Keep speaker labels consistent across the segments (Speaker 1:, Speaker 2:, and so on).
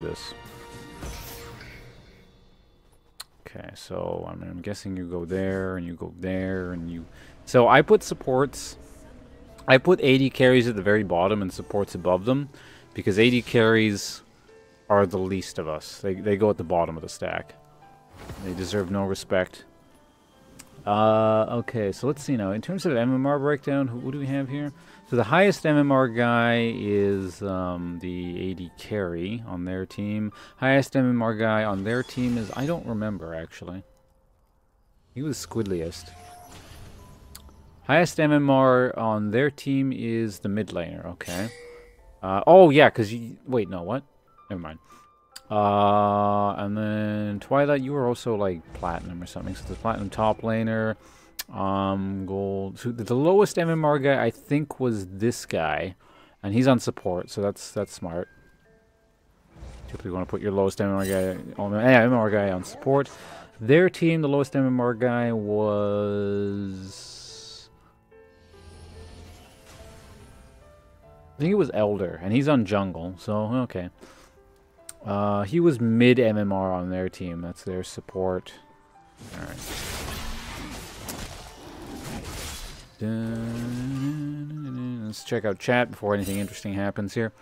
Speaker 1: this. Okay, so I mean, I'm guessing you go there and you go there and you. So I put supports. I put AD carries at the very bottom and supports above them, because AD carries are the least of us. They they go at the bottom of the stack. They deserve no respect. Uh, okay, so let's see now. In terms of MMR breakdown, who, what do we have here? So the highest MMR guy is um, the AD carry on their team. Highest MMR guy on their team is, I don't remember actually. He was Squidliest. Highest MMR on their team is the mid laner, okay. Uh, oh yeah, because you, wait, no, what? Never mind. Uh, and then Twilight, you were also like platinum or something. So the platinum top laner, um, gold. So the lowest MMR guy I think was this guy, and he's on support, so that's that's smart. Typically, want to put your lowest MMR guy on yeah, MMR guy on support. Their team, the lowest MMR guy was. I think it was Elder, and he's on jungle, so okay. Uh, he was mid MMR on their team. That's their support. Alright. Let's check out chat before anything interesting happens here.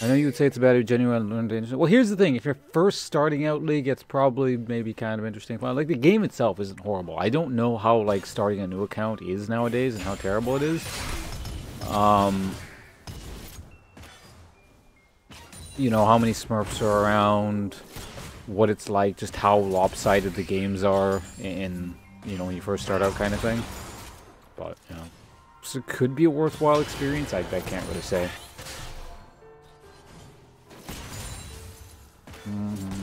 Speaker 1: I know you would say it's about a genuine learn to Well, here's the thing. If you're first starting out League, it's probably maybe kind of interesting. Like, the game itself isn't horrible. I don't know how, like, starting a new account is nowadays and how terrible it is. Um, you know, how many Smurfs are around, what it's like, just how lopsided the games are in, you know, when you first start out kind of thing. But, you know, so it could be a worthwhile experience. I, I can't really say. Mm -hmm.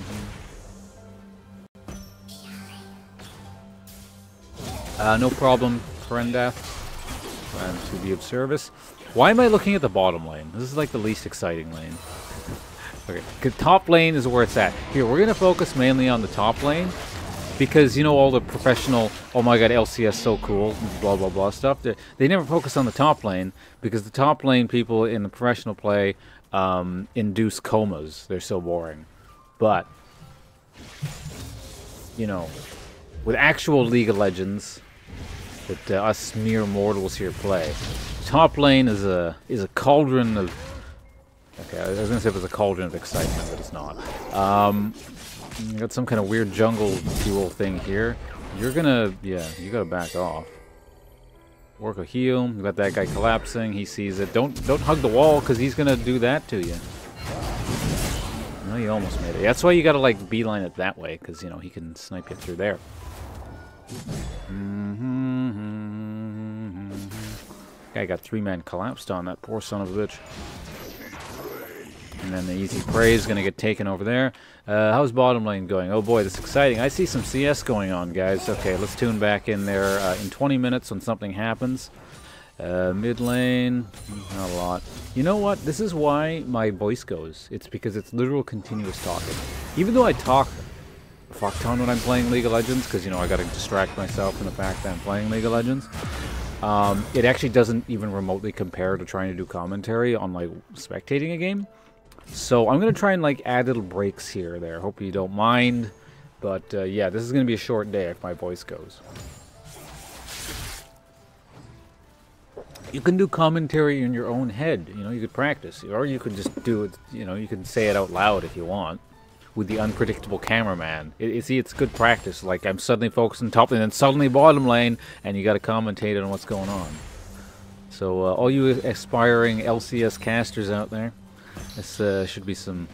Speaker 1: uh, no problem. Glad to be of service. Why am I looking at the bottom lane? This is like the least exciting lane. Okay, top lane is where it's at. Here, we're going to focus mainly on the top lane. Because, you know, all the professional, oh my god, LCS so cool, blah, blah, blah stuff. They never focus on the top lane. Because the top lane people in the professional play um, induce comas. They're so boring. But, you know, with actual League of Legends that uh, us mere mortals here play, top lane is a is a cauldron of Okay, I was to say it was a cauldron of excitement, but it's not. Um, got some kind of weird jungle duel thing here. You're gonna, yeah, you gotta back off. Work a heal. You got that guy collapsing. He sees it. Don't don't hug the wall because he's gonna do that to you. No, you almost made it. That's why you gotta like beeline it that way because you know he can snipe you through there. Mm -hmm. Guy got three men collapsed on that poor son of a bitch. And then the easy prey is going to get taken over there. Uh, how's bottom lane going? Oh boy, this is exciting. I see some CS going on, guys. Okay, let's tune back in there uh, in 20 minutes when something happens. Uh, mid lane, not a lot. You know what? This is why my voice goes. It's because it's literal continuous talking. Even though I talk a fuck ton when I'm playing League of Legends, because, you know, I got to distract myself from the fact that I'm playing League of Legends. Um, it actually doesn't even remotely compare to trying to do commentary on, like, spectating a game. So I'm going to try and like add little breaks here or there. Hope you don't mind. But uh, yeah, this is going to be a short day if my voice goes. You can do commentary in your own head. You know, you could practice. Or you could just do it, you know, you can say it out loud if you want. With the unpredictable cameraman. It, it, see, it's good practice. Like, I'm suddenly focusing top and then suddenly bottom lane, and you got to commentate on what's going on. So, uh, all you aspiring LCS casters out there, this uh, should be some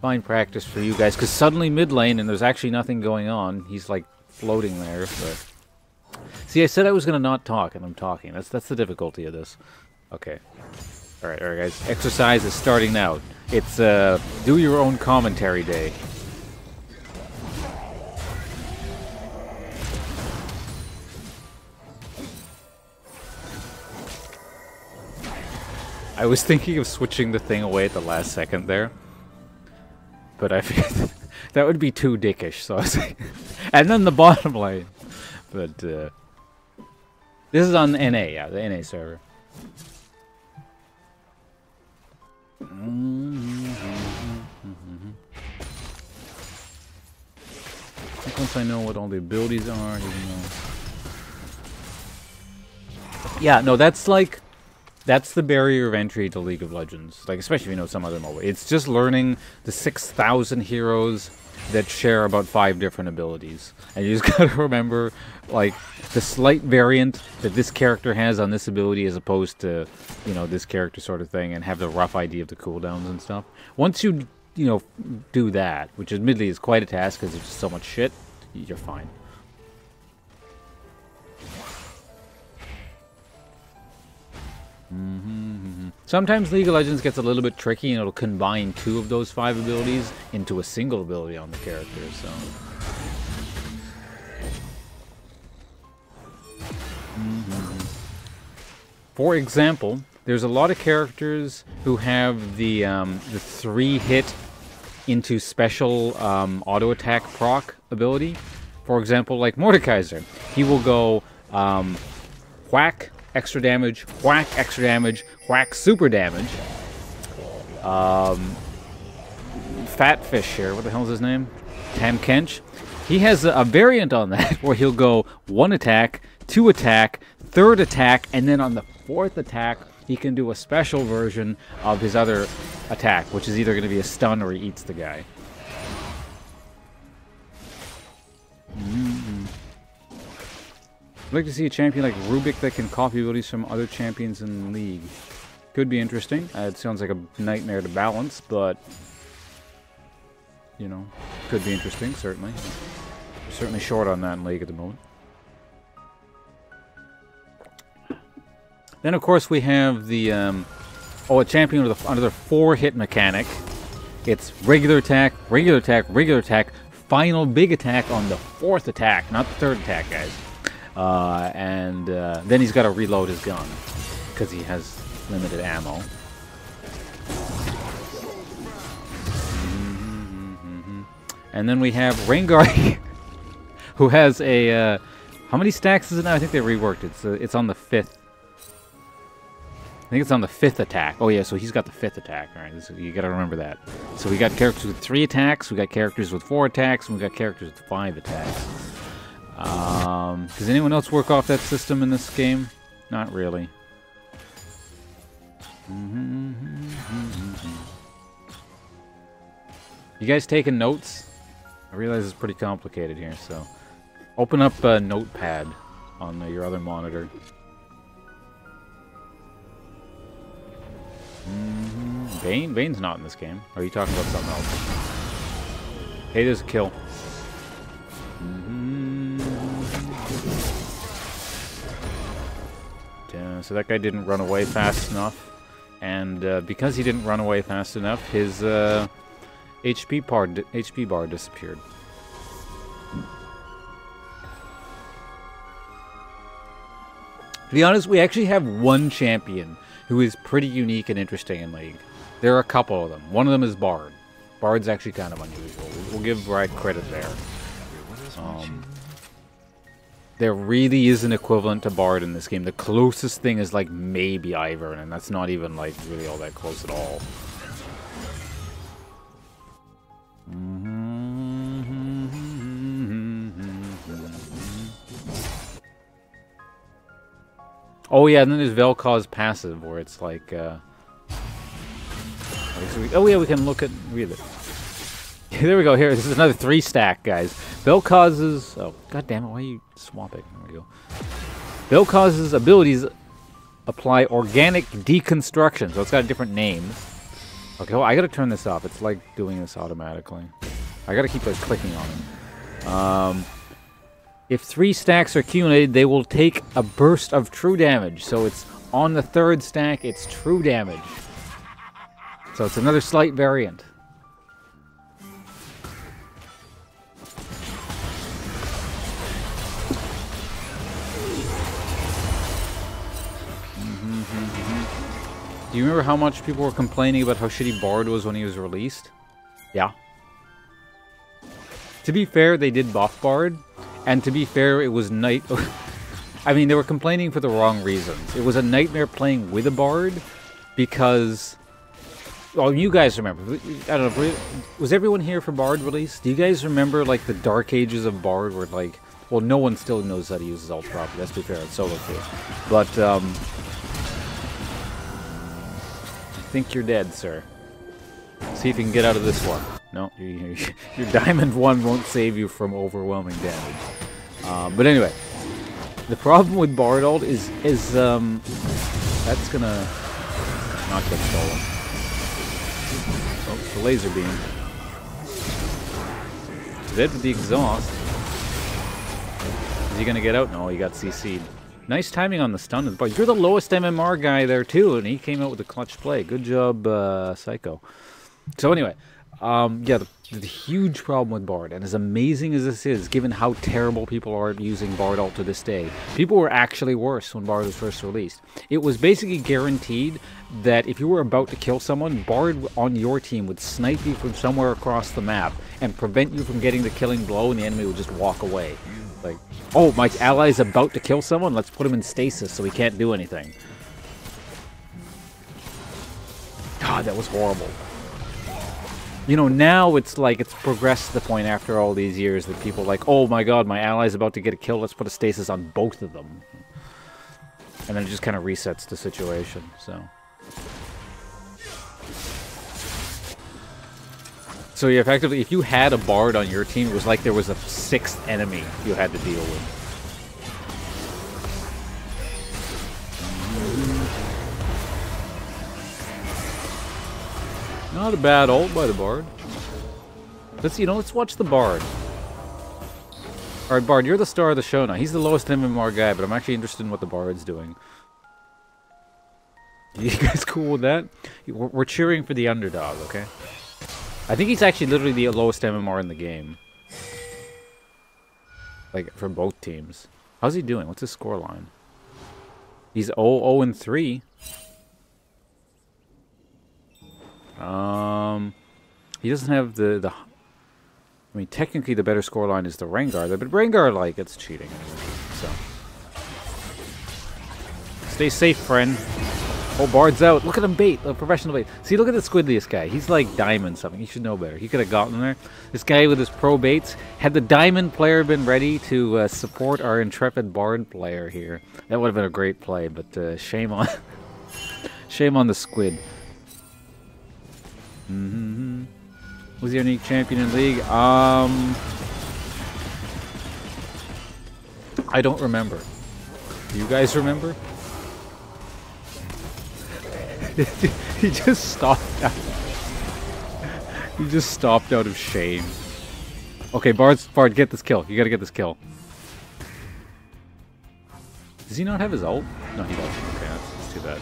Speaker 1: fine practice for you guys, because suddenly mid lane and there's actually nothing going on. He's like floating there, but... See, I said I was going to not talk, and I'm talking. That's that's the difficulty of this. Okay. Alright, alright guys. Exercise is starting now. It's uh, do your own commentary day. I was thinking of switching the thing away at the last second there. But I figured that would be too dickish, so I was like... and then the bottom line. But, uh... This is on NA, yeah, the NA server. once I know what all the abilities are, you know. Yeah, no, that's like that's the barrier of entry to League of Legends. Like especially if you know some other MOBA. It's just learning the six thousand heroes that share about five different abilities. And you just gotta remember like the slight variant that this character has on this ability as opposed to, you know, this character sort of thing and have the rough idea of the cooldowns and stuff. Once you you know, do that, which admittedly is quite a task because there's just so much shit, you're fine. Sometimes League of Legends gets a little bit tricky and it'll combine two of those five abilities into a single ability on the character, so... Mm -hmm. For example, there's a lot of characters who have the, um, the three-hit into special um, auto attack proc ability. For example, like Mordekaiser. He will go um, whack, extra damage, whack, extra damage, whack, super damage. Um, Fat Fish here, what the hell is his name? Tahm Kench. He has a, a variant on that where he'll go one attack, two attack, third attack, and then on the fourth attack, he can do a special version of his other attack, which is either going to be a stun or he eats the guy. Mm -hmm. I'd like to see a champion like Rubick that can copy abilities from other champions in the league. Could be interesting. Uh, it sounds like a nightmare to balance, but... You know, could be interesting, certainly. We're certainly short on that in League at the moment. Then, of course, we have the, um, oh, a champion with another four-hit mechanic. It's regular attack, regular attack, regular attack, final big attack on the fourth attack, not the third attack, guys. Uh, and uh, then he's got to reload his gun because he has limited ammo. Mm-hmm. And then we have Rengar, who has a, uh, how many stacks is it now? I think they reworked it. So it's on the fifth I think it's on the fifth attack. Oh yeah, so he's got the fifth attack. All right, so you got to remember that. So we got characters with three attacks, we got characters with four attacks, and we got characters with five attacks. Um, does anyone else work off that system in this game? Not really. You guys taking notes? I realize it's pretty complicated here, so open up a notepad on your other monitor. Mm -hmm. Not in this game. Or are you talking about something else? Hey, there's a kill. Mm -hmm. So that guy didn't run away fast enough. And uh, because he didn't run away fast enough, his uh, HP, bar HP bar disappeared. To be honest, we actually have one champion who is pretty unique and interesting in League. There are a couple of them. One of them is Bard. Bard's actually kind of unusual. We'll give Brad credit there. Um, there really is an equivalent to Bard in this game. The closest thing is like maybe Ivern, and that's not even like really all that close at all. Oh yeah, and then there's Vel'Koz passive, where it's like, uh... oh yeah, we can look at, read it. there we go, here, this is another three stack, guys. Vel'Koz's, oh, god damn it, why are you swapping? There we go. Vel'Koz's abilities apply organic deconstruction, so it's got a different name. Okay, well, I gotta turn this off. It's like doing this automatically. I gotta keep like clicking on it. Um, if three stacks are accumulated, they will take a burst of true damage. So it's on the third stack, it's true damage. So it's another slight variant. Do you remember how much people were complaining about how shitty Bard was when he was released? Yeah. To be fair, they did buff Bard, and to be fair, it was night. I mean, they were complaining for the wrong reasons. It was a nightmare playing with a bard because Oh, you guys remember? I don't know. Was everyone here for Bard release? Do you guys remember like the dark ages of Bard, where like, well, no one still knows how to use his ult properly. Let's be fair, it's solo too. But um, think you're dead, sir. See if you can get out of this one. No, your, diamond one won't save you from overwhelming damage. Uh, but anyway, the problem with Bard ult is is um, that's gonna not get stolen. Oh, it's the laser beam. Dead with the exhaust. Is he gonna get out? No, he got CC'd. Nice timing on the stun. But you're the lowest MMR guy there too, and he came out with a clutch play. Good job, uh, Psycho. So anyway, um, yeah, the, the, huge problem with Bard, and as amazing as this is, given how terrible people are using Bard ult to this day, people were actually worse when Bard was first released. It was basically guaranteed that if you were about to kill someone, Bard on your team would snipe you from somewhere across the map and prevent you from getting the killing blow, and the enemy would just walk away. Oh, my ally's about to kill someone, let's put him in stasis so he can't do anything. God, that was horrible you know, now it's like it's progressed to the point after all these years that people like, oh my god, my ally's about to get a kill, let's put a stasis on both of them. And then it just kind of resets the situation, so. So effectively, if you had a bard on your team, it was like there was a sixth enemy you had to deal with. Not a bad ult by the Bard. Let's, you know, let's watch the Bard. Alright, Bard, you're the star of the show now. He's the lowest MMR guy, but I'm actually interested in what the Bard's doing. You guys cool with that? We're cheering for the underdog, okay? I think he's actually literally the lowest MMR in the game. Like, for both teams. How's he doing? What's his score line? He's 0, 0 and 3. Um, he doesn't have the the. I mean, technically, the better score line is the Rengar, but Rengar like it's cheating anyway. So, stay safe, friend. Oh, Bard's out. Look at him bait. A professional bait. See, look at the Squidliest guy. He's like diamond something. He should know better. He could have gotten there. This guy with his pro baits. Had the diamond player been ready to uh, support our intrepid Bard player here, that would have been a great play. But uh, shame on, shame on the squid. Mm -hmm. Was your unique champion in league? Um, I don't remember. Do you guys remember? he just stopped out. he just stopped out of shame. Okay, Bard's Bard, get this kill. You gotta get this kill. Does he not have his ult? No, he doesn't. Okay, that's, that's too bad.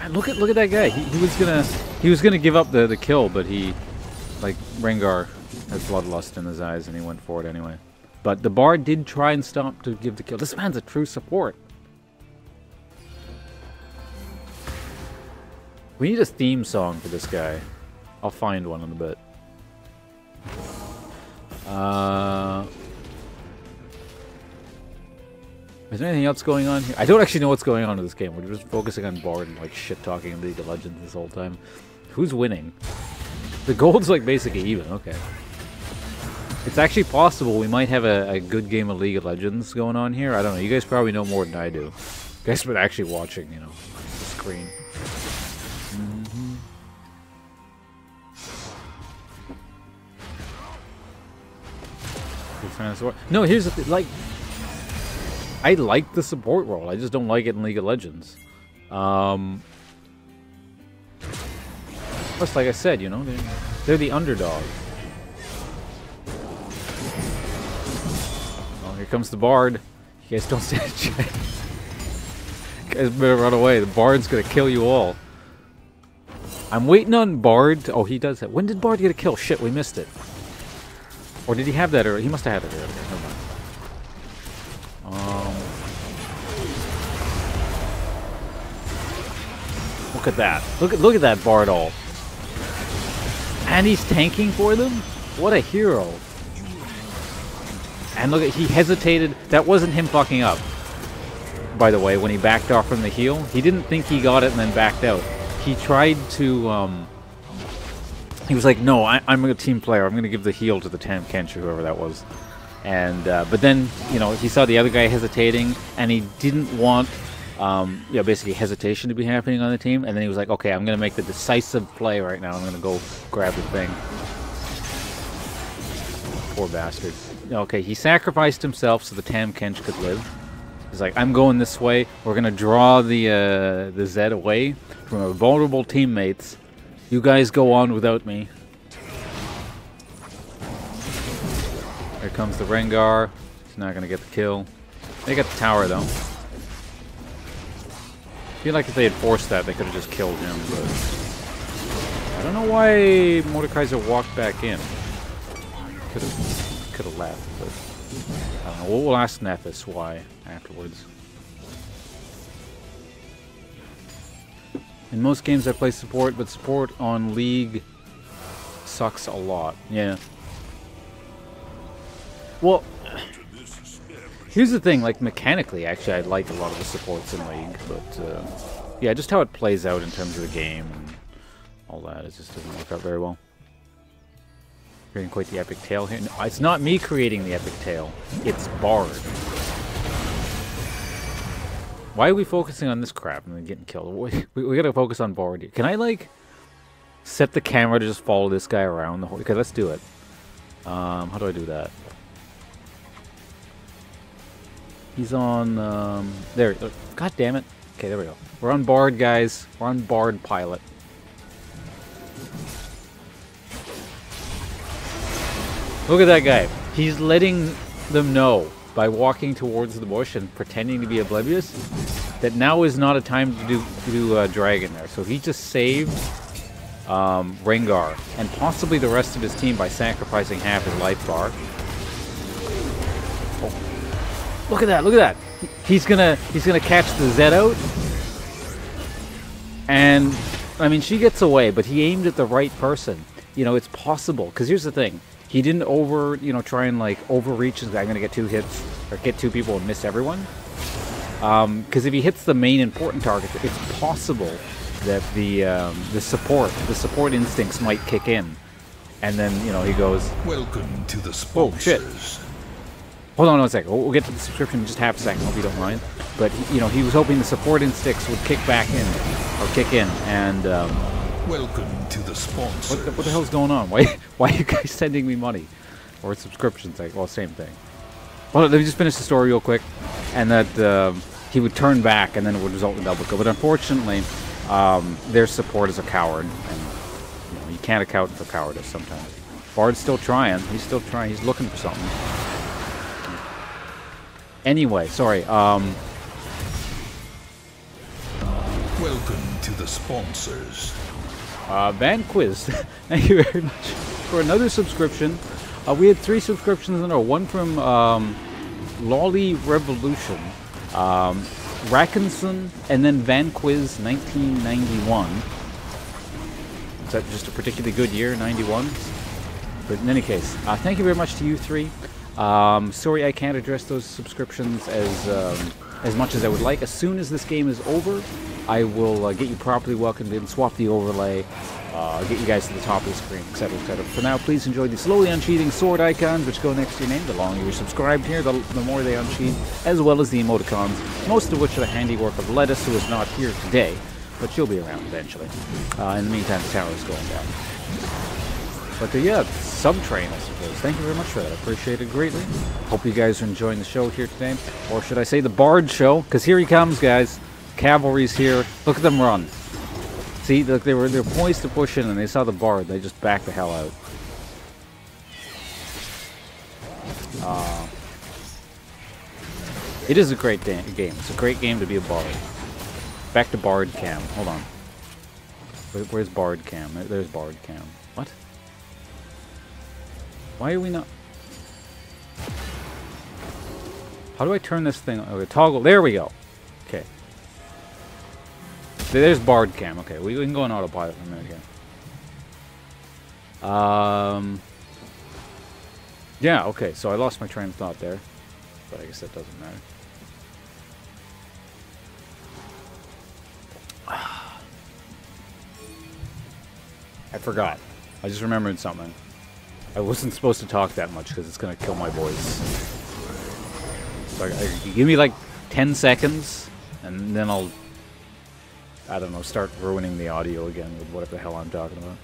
Speaker 1: Ah, look at look at that guy. He, he, was gonna he was gonna give up the the kill, but he like Rengar has bloodlust in his eyes, and he went for it anyway. But the bard did try and stop to give the kill. This man's a true support. We need a theme song for this guy. I'll find one in a bit. Uh, Is there anything else going on here? I don't actually know what's going on in this game. We're just focusing on Bard and like shit talking League of Legends this whole time. Who's winning? The gold's like basically even. Okay. It's actually possible we might have a, a, good game of League of Legends going on here. I don't know. You guys probably know more than I do. You guys been actually watching, you know, the screen. No, here's the thing. Like, I like the support role. I just don't like it in League of Legends. Um, plus, like I said, you know, they're, they're the underdog. Oh, here comes the Bard. You guys don't stand a chance. You guys better run away. The Bard's gonna kill you all. I'm waiting on Bard. oh, he does that. When did Bard get a kill? Shit, we missed it. Or did he have that earlier? He must have had it earlier. Never mind. Um, look at that. Look at look at that Bard ult. And he's tanking for them? What a hero. And look at he hesitated. That wasn't him fucking up. by the way, when he backed off from the heal, He didn't think he got it and then backed out. He tried to, um, he was like, no, I, am a team player. I'm going to give the heal to the Tahm Kench, or whoever that was. And, uh, but then, you know, he saw the other guy hesitating, and he didn't want, um, you know, basically hesitation to be happening on the team. And then he was like, okay, I'm going to make the decisive play right now. I'm going to go grab the thing. Poor bastard. Okay, he sacrificed himself so the Tahm Kench could live. He's like, I'm going this way. We're going to draw the, uh, the Zed away from our vulnerable teammates you guys go on without me. Here comes the Rengar. He's not gonna get the kill. They got the tower though. I feel like if they had forced that, they could have just killed him, but... I don't know why Mordekaiser walked back in. Could have could have left, but... I don't know. We'll, we'll ask Nethys why afterwards. In most games I play support, but support on League sucks a lot. Yeah. Well, here's the thing, like mechanically, actually I like a lot of the supports in League, but uh, yeah, just how it plays out in terms of the game and all that, it just doesn't work out very well. Creating quite the epic tale here. No, it's not me creating the epic tale, it's Bard. Why are we focusing on this crap and then getting killed? We, we, we, gotta focus on here. Can I, like, set the camera to just follow this guy around the whole... Okay, let's do it. Um, how do I do that? He's on, um... There, uh, god damn it. Okay, there we go. We're on Bard, guys. We're on Bard Pilot. Look at that guy. He's letting them know by walking towards the bush and pretending to be oblivious, that now is not a time to do, to do uh, Dragon there. So he just saved um, Rengar and possibly the rest of his team by sacrificing half his life bar. Oh. Look at that! Look at that! He's gonna he's gonna catch the Zed out, and I mean she gets away, but he aimed at the right person. You know, it's possible because here's the thing: he didn't over, you know, try and like overreach and say, I'm going to get two hits or get two people and miss everyone. Because um, if he hits the main important target, it's possible that the um, the support, the support instincts might kick in, and then you know he goes.
Speaker 2: Welcome to the sponsors. Oh shit!
Speaker 1: Hold on one second. We'll, get to the subscription in just half a second. Hope you don't mind. But you know he was hoping the support instincts would kick back in or kick in, and um,
Speaker 2: Welcome to the sponsor.
Speaker 1: What, what the hell's going on? Why why are you guys sending me money? Or subscriptions? Like, well, same thing. Well, let me just finish the story real quick. And that um, he would turn back and then it would result in double kill. But unfortunately, um, their support is a coward. And you, know, you can't account for cowardice sometimes. Bard's still trying. He's still trying. He's looking for something. Anyway, sorry. Um,
Speaker 2: Welcome to the sponsors.
Speaker 1: Uh, Van Quiz, thank you very much for another subscription. Uh, we had three subscriptions in a row. One from um, Lolly Revolution, um, Rackinson, and then Van Quiz 1991. Is that just a particularly good year, 91? But in any case, uh, thank you very much to you three. Um, sorry I can't address those subscriptions as um, as much as I would like. As soon as this game is over, I will uh, get you properly welcomed in, swap the overlay, uh, get you guys to the top of the screen, etc., etc. For now, please enjoy the slowly unsheathing sword icons, which go next to your name. The longer you're subscribed here, the, the more they unsheathe, as well as the emoticons, most of which are the handiwork of Lettuce, who is not here today, but she'll be around eventually. Uh, in the meantime, the tower is going down. But uh, yeah, Subtrain, I suppose. Thank you very much for that. I appreciate it greatly. Hope you guys are enjoying the show here today. Or should I say the Bard show? Because here he comes, guys. Cavalry's here. Look at them run. See, look, they were they're poised to push in, and they saw the Bard. They just backed the hell out. Uh, it is a great game. It's a great game to be a Bard. Back to Bard Cam. Hold on. Where, where's Bard Cam? There's Bard Cam. What? Why are we not... How do I turn this thing... Okay, toggle. There we go. There's Bard Cam. Okay, we can go on autopilot for a minute here. Um, yeah, okay, so I lost my train of thought there. But I guess that doesn't matter. I forgot. I just remembered something. I wasn't supposed to talk that much because it's going to kill my voice. So I, I, give me like 10 seconds and then I'll I don't know, start ruining the audio again with whatever the hell I'm talking about.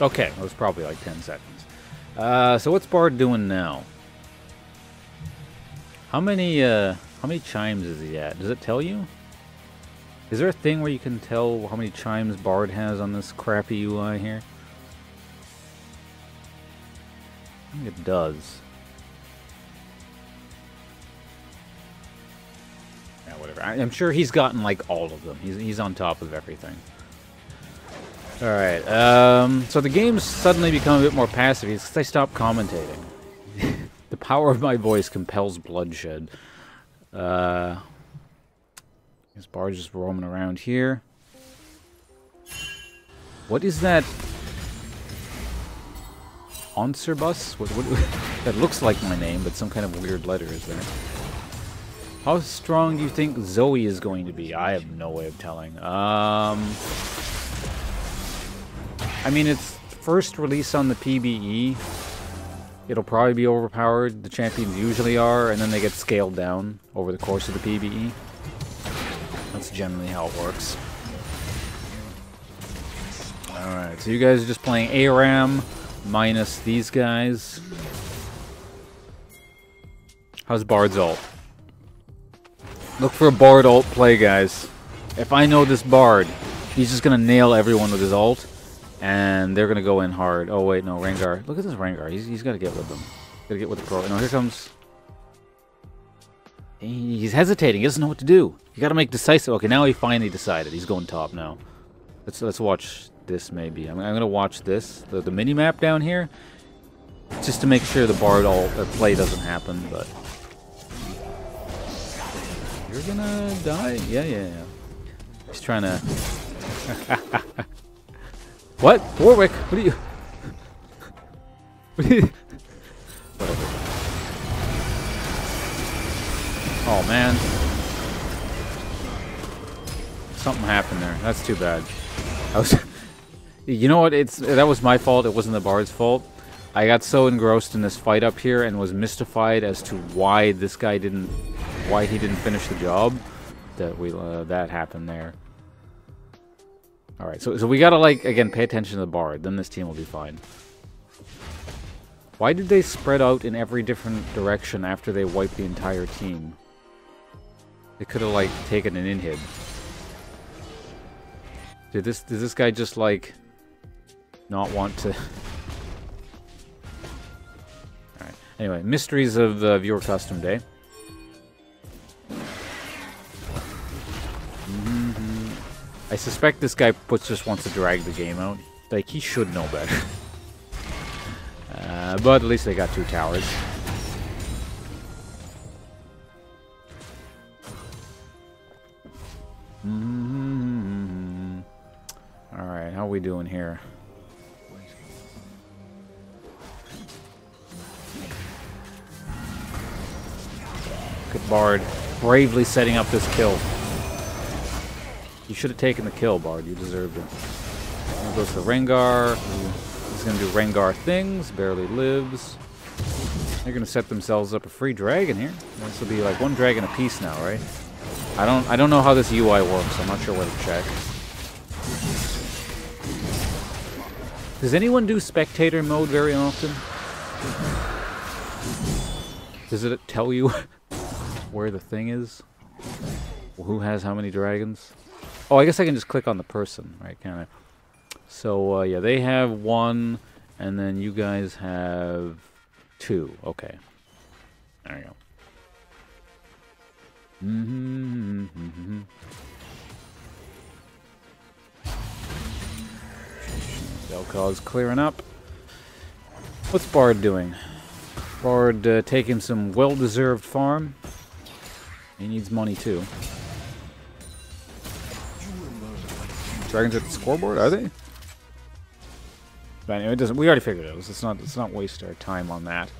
Speaker 1: Okay, it was probably like 10 seconds. Uh, so what's Bard doing now? How many, uh, how many chimes is he at? Does it tell you? Is there a thing where you can tell how many chimes Bard has on this crappy UI here? I think it does. Yeah, whatever. I, am sure he's gotten like all of them. He's, he's on top of everything. Alright, um, so the game's suddenly become a bit more passive because I stopped commentating. the power of my voice compels bloodshed. Uh, this bar just roaming around here. What is that? Onserbus? What, what, that looks like my name, but some kind of weird letter is there. How strong do you think Zoe is going to be? I have no way of telling. Um... I mean, it's first release on the PBE. It'll probably be overpowered. The champions usually are, and then they get scaled down over the course of the PBE. That's generally how it works. Alright, so you guys are just playing ARAM minus these guys. How's Bard's ult? Look for a Bard ult play, guys. If I know this Bard, he's just gonna nail everyone with his ult. And they're going to go in hard. Oh, wait, no, Rengar. Look at this Rengar. He's, he's got to get with them. Got to get with the pro. No, here comes... He's hesitating. He doesn't know what to do. You got to make decisive. Okay, now he finally decided. He's going top now. Let's let's watch this maybe. I'm, I'm to watch this. The, the mini-map down here. Just to make sure the Bard ult uh, play doesn't happen, but... You're gonna die? Yeah, yeah, yeah. He's trying to... What? Warwick? What are you... What are you... Whatever. Oh, man. Something happened there. That's too bad. I was... you know what? It's That was my fault. It wasn't the Bard's fault. I got so engrossed in this fight up here and was mystified as to why this guy didn't... Why he didn't finish the job. That we uh, that happened there. Alright, so, so we gotta, like, again, pay attention to the bard. Then this team will be fine. Why did they spread out in every different direction after they wiped the entire team? They could have, like, taken an inhib. Did this, does this guy just, like, not want to... Alright, anyway, mysteries of the viewer custom day. I suspect this guy puts just wants to drag the game out. Like, he should know better. uh, but at least they got two towers. Mm -hmm. Alright, how are we doing here? Good Bard. Bravely setting up this kill. You should have taken the kill, Bard. You deserved it. There goes the Rengar. He's going to do Rengar things. Barely lives. They're going to set themselves up a free dragon here. This will be like one dragon a piece now, right? I don't I don't know how this UI works. I'm not sure where to check. Does anyone do spectator mode very often? Does it tell you where the thing is? Who has how many dragons? Oh, I guess I can just click on the person, right? Kind of. So, uh, yeah, they have one, and then you guys have two. Okay. There you go. Mm clearing up. What's Bard doing? Bard uh, taking some well-deserved farm. He needs money too. Dragons at the scoreboard, are they? But anyway, it doesn't. We already figured it out. Let's not. Let's not waste our time on that.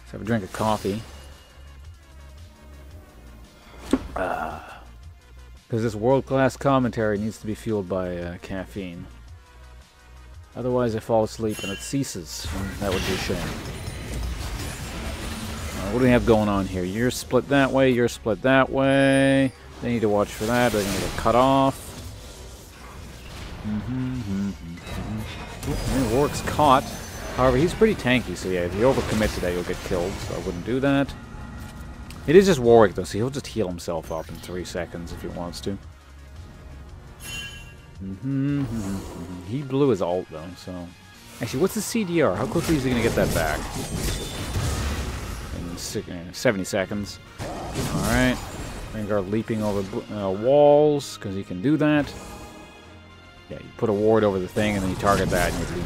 Speaker 1: Let's have a drink of coffee. This world-class commentary needs to be fueled by uh, caffeine. Otherwise, I fall asleep and it ceases. That would be a shame. Uh, what do we have going on here? You're split that way. You're split that way. They need to watch for that. They're going to get cut off. Mm-hmm, mm-hmm, mm-hmm. Warwick's caught. However, he's pretty tanky, so yeah, if you overcommit to that, you'll get killed, so I wouldn't do that. It is just Warwick, though, so he'll just heal himself up in three seconds if he wants to. Mm -hmm, mm -hmm. He blew his ult, though, so... Actually, what's the CDR? How quickly is he going to get that back? In 70 seconds. Alright. Vanguard leaping over uh, walls, because he can do that. Yeah, you put a ward over the thing, and then you target that, and you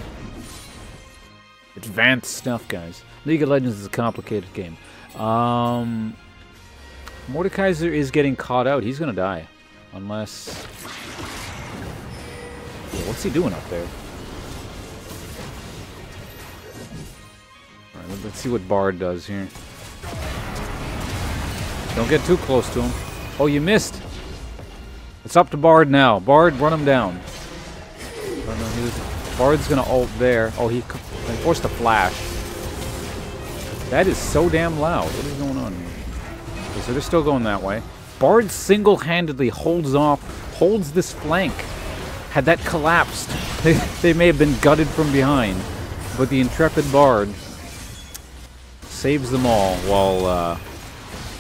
Speaker 1: Advanced stuff, guys. League of Legends is a complicated game. Um, Mordekaiser is getting caught out. He's going to die. Unless... Yeah, what's he doing up there? Alright, let's see what Bard does here. Don't get too close to him. Oh, you missed! It's up to Bard now. Bard, run him down. Bard's gonna ult there. Oh, he, forced a flash. That is so damn loud. What is going on here? So they're still going that way. Bard single-handedly holds off, holds this flank. Had that collapsed, they, they may have been gutted from behind. But the intrepid Bard saves them all while uh,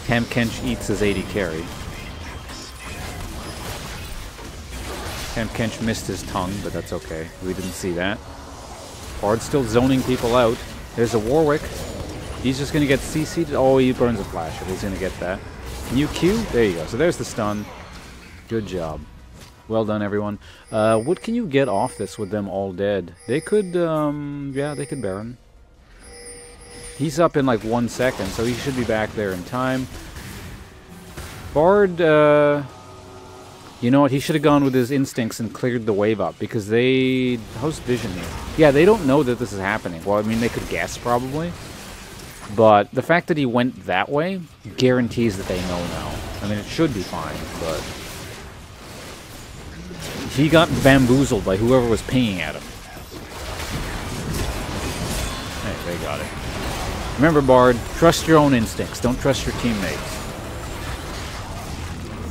Speaker 1: Tahm Kench eats his AD carry. Tahm Kench missed his tongue, but that's okay. We didn't see that. Bard's still zoning people out. There's a Warwick. He's just going to get CC'd. Oh, he burns a flash. He's going to get that. New Q? There you go. So there's the stun. Good job. Well done, everyone. Uh, what can you get off this with them all dead? They could, um, yeah, they could Baron. He's up in like one second, so he should be back there in time. Bard, uh, you know what? He should have gone with his instincts and cleared the wave up because they. How's Vision here? Yeah, they don't know that this is happening. Well, I mean, they could guess probably. But the fact that he went that way guarantees that they know now. I mean, it should be fine, but. He got bamboozled by whoever was pinging at him. Hey, they got it. Remember, Bard, trust your own instincts. Don't trust your teammates.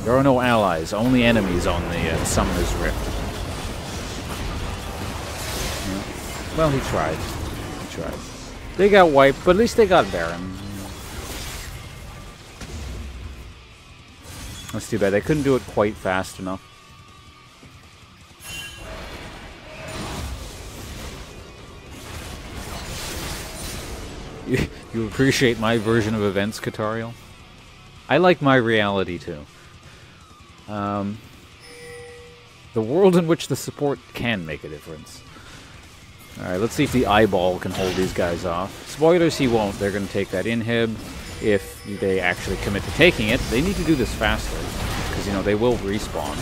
Speaker 1: There are no allies, only enemies on the uh, Summoner's Rift. Well, he tried. He tried. They got wiped, but at least they got Baron. That's too bad. They couldn't do it quite fast enough. You, appreciate my version of events, Katariel? I like my reality too. Um, the world in which the support can make a difference. Alright, let's see if the eyeball can hold these guys off. Spoilers, he won't. They're going to take that inhib. If they actually commit to taking it, they need to do this faster. Because, you know, they will respawn.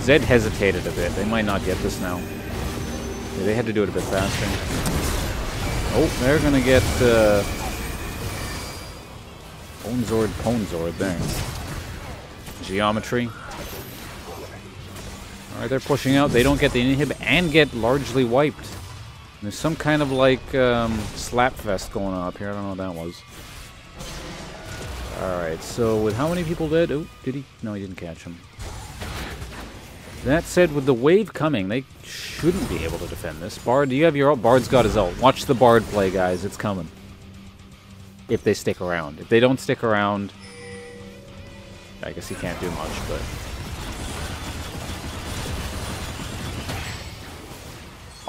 Speaker 1: Zed hesitated a bit. They might not get this now. Yeah, they had to do it a bit faster. Oh, they're going to get... Uh, Ponzord, Ponzord there geometry. Alright, they're pushing out. They don't get the inhib and get largely wiped. There's some kind of like um, slap fest going on up here. I don't know what that was. Alright, so with how many people dead? Oh, did he? No, he didn't catch him. That said, with the wave coming, they shouldn't be able to defend this. Bard, do you have your ult? Bard's got his ult. Watch the Bard play, guys. It's coming. If they stick around. If they don't stick around, I guess he can't do much, but...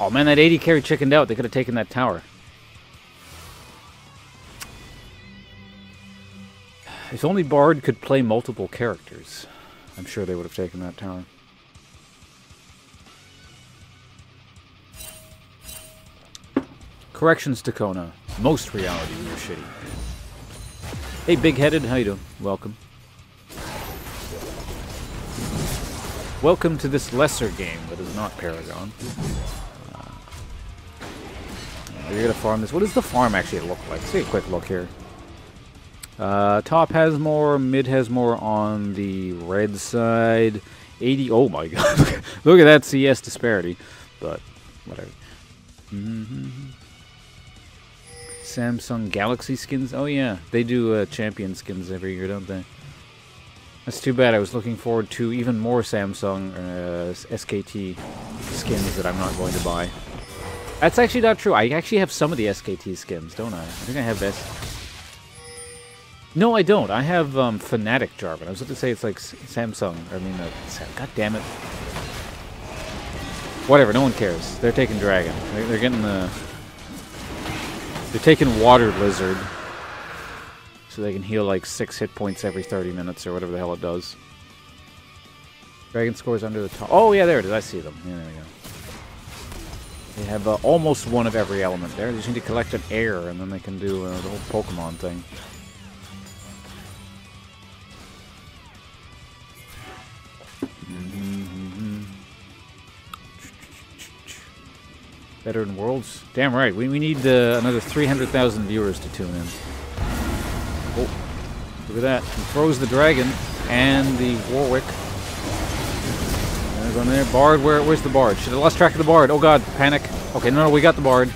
Speaker 1: Oh man, that AD carry chickened out. They could have taken that tower. If only Bard could play multiple characters, I'm sure they would have taken that tower. Corrections to Kona. Most reality, we are shitty. Hey, big-headed, how you doing? Welcome. welcome to this lesser game that is not Paragon. You're gonna farm this. What does the farm actually look like? Let's take a quick look here. Uh, top has more, mid has more on the red side. 80. Oh my god. Look at that CS disparity. But, whatever. Mm -hmm. Samsung Galaxy skins. Oh, yeah. They do uh, champion skins every year, don't they? That's too bad. I was looking forward to even more Samsung uh, SKT skins that I'm not going to buy. That's actually not true. I actually have some of the SKT skins, don't I? I think I have this. No, I don't. I have um, Fnatic Jarvan. I was going to say it's like Samsung. I mean, uh, God damn it. Whatever, no one cares. They're taking Dragon. They're, they're getting the... They're taking Water Lizard. So they can heal like 6 hit points every 30 minutes or whatever the hell it does. Dragon scores under the top. Oh, yeah, there it is. I see them. Yeah, there we go. They have uh, almost one of every element there. They just need to collect an air, and then they can do uh, the whole Pokemon thing. Better in Worlds? Damn right. We, we need uh, another 300,000 viewers to tune in. Oh, look at that. He throws the dragon and the Warwick. One there. Bard, where, where's the Bard? Should have lost track of the Bard. Oh god, panic. Okay, no, no, we got the Bard.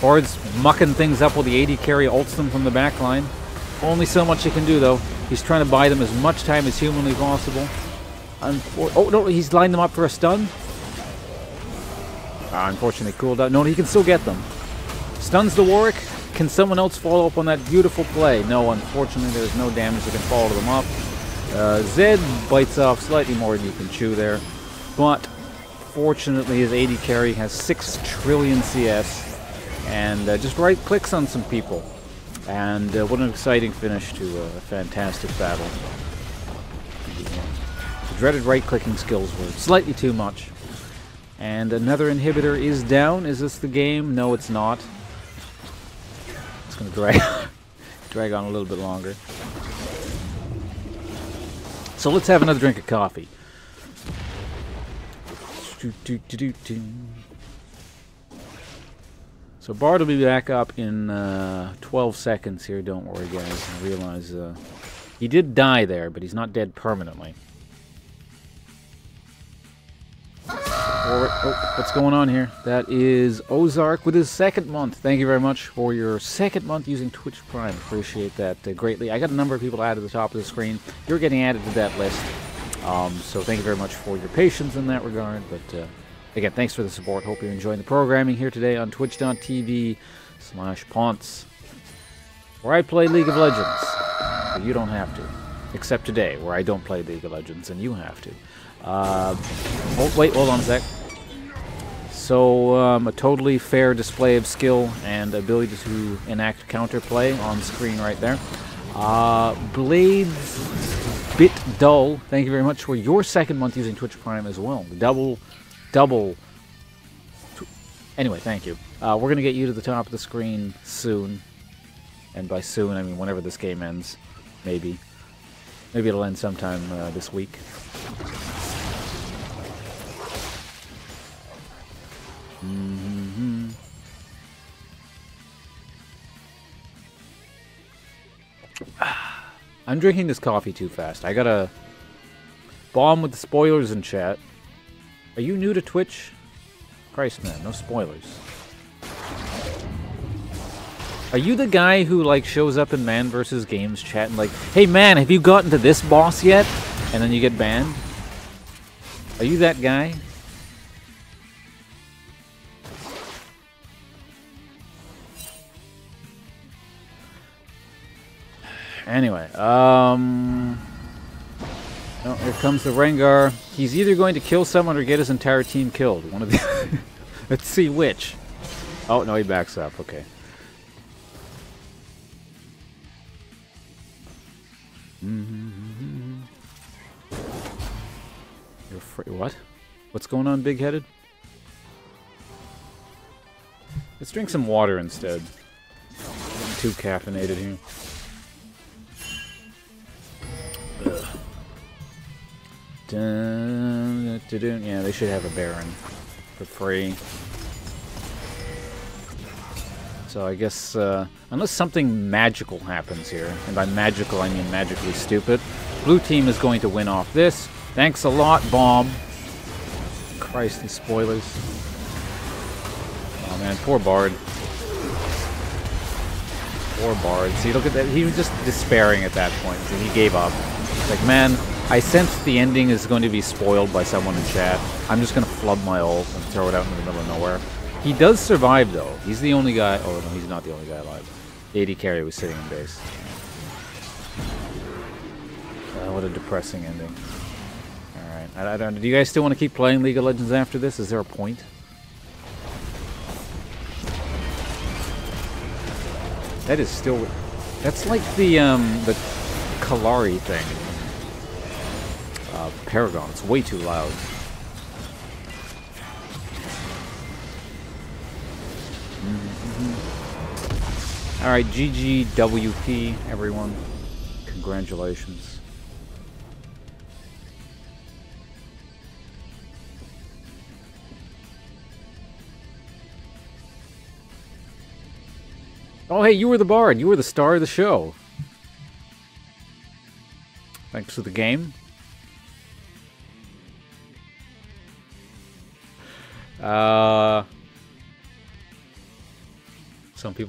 Speaker 1: Bard's mucking things up while the AD carry ults them from the back line. Only so much he can do, though. He's trying to buy them as much time as humanly possible. Unfor oh, no, he's lined them up for a stun. Uh, unfortunately, cooled out. No, he can still get them. Stuns the Warwick. Can someone else follow up on that beautiful play? No, unfortunately, there's no damage that can follow them up. Uh, Zed bites off slightly more than you can chew there. But, fortunately, his AD carry has 6 trillion CS and uh, just right-clicks on some people. And uh, what an exciting finish to a fantastic battle. The dreaded right-clicking skills were slightly too much. And another inhibitor is down. Is this the game? No, it's not. It's going to drag, drag on a little bit longer. So let's have another drink of coffee. So Bard will be back up in uh, 12 seconds here. Don't worry, guys. I realize uh, he did die there, but he's not dead permanently. Oh, what's going on here? That is Ozark with his second month. Thank you very much for your second month using Twitch Prime. Appreciate that uh, greatly. I got a number of people added to the top of the screen. You're getting added to that list. Um, so thank you very much for your patience in that regard. But uh, again, thanks for the support. Hope you're enjoying the programming here today on twitch.tv slash Pawnce, where I play League of Legends. But you don't have to. Except today, where I don't play League of Legends, and you have to. Uh, oh, wait, hold on a sec. So, um, a totally fair display of skill and ability to enact counterplay on screen right there. Uh, Blades Bit Dull, thank you very much for your second month using Twitch Prime as well. Double, double. Anyway, thank you. Uh, we're going to get you to the top of the screen soon. And by soon, I mean whenever this game ends. Maybe. Maybe it'll end sometime uh, this week. Mm -hmm. I'm drinking this coffee too fast. I gotta bomb with the spoilers in chat. Are you new to Twitch? Christ, man, no spoilers. Are you the guy who like shows up in Man vs. Games chat and like, hey man, have you gotten to this boss yet? And then you get banned? Are you that guy? Anyway, um... Oh, here comes the Rengar. He's either going to kill someone or get his entire team killed. One of the... Let's see which. Oh, no, he backs up. Okay. Mm-hmm. You're afraid... What? What's going on, big-headed? Let's drink some water instead. I'm too caffeinated here. Dun, dun, dun. Yeah, they should have a Baron for free. So I guess, uh, unless something magical happens here, and by magical I mean magically stupid, blue team is going to win off this. Thanks a lot, Bomb. Christ, these spoilers. Oh man, poor Bard. Poor Bard. See, look at that. He was just despairing at that point. So he gave up. Like, man, I sense the ending is going to be spoiled by someone in chat. I'm just going to flub my ult and throw it out in the middle of nowhere. He does survive, though. He's the only guy... Oh, no, he's not the only guy alive. AD carry was sitting in base. Uh, what a depressing ending. Alright. I, I don't, do you guys still want to keep playing League of Legends after this? Is there a point? That is still... That's like the, um, the Kallari thing. Paragon. It's way too loud. Mm-hmm. Alright, GGWP, everyone. Congratulations. Oh, hey, you were the bard. You were the star of the show. Thanks for the game. Uh, some people